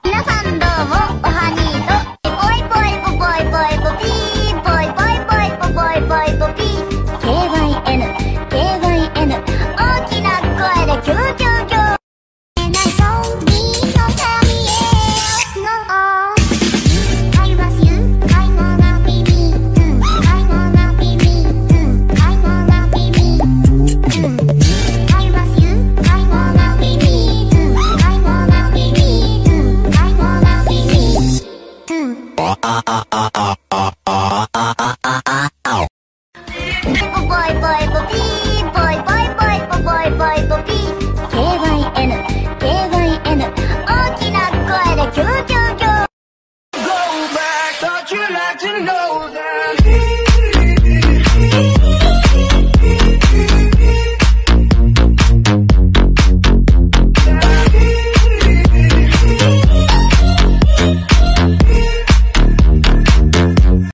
皆さんどうもおはにあああああああああああ